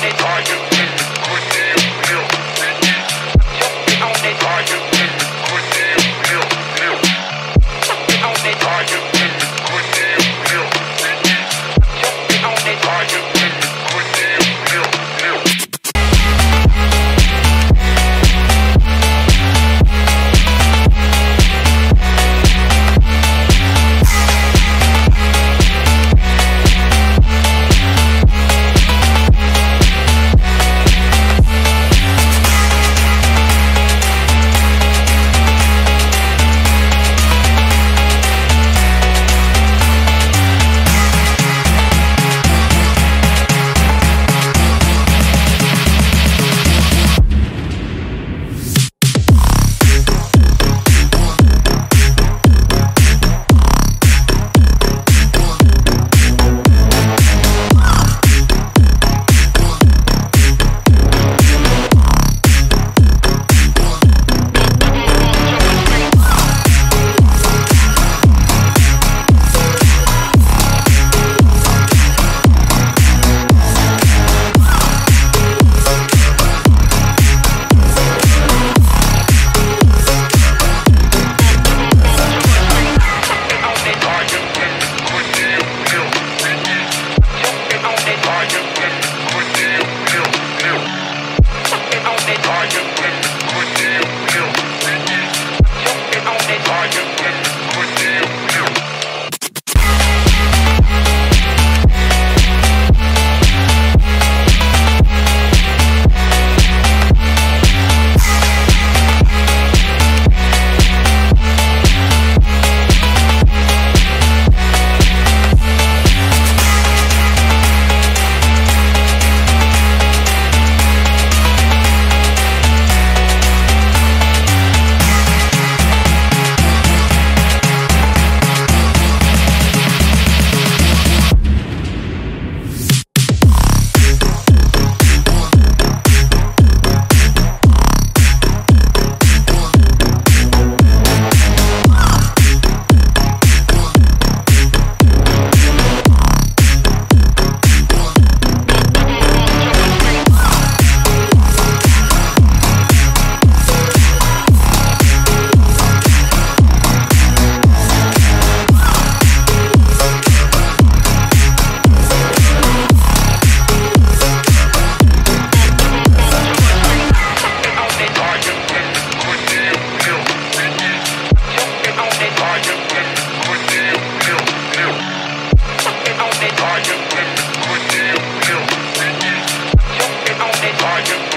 Are you Are you